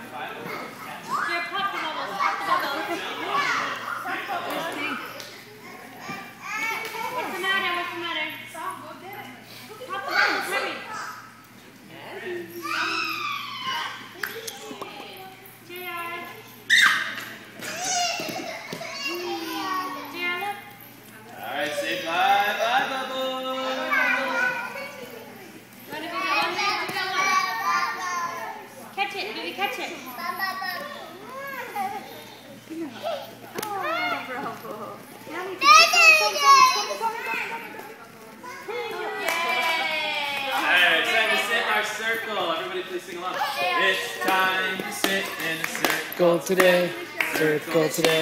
five, five. it. Did you catch it? Sit in our circle. Everybody please sing along. It's time to sit in a circle today. Circle today.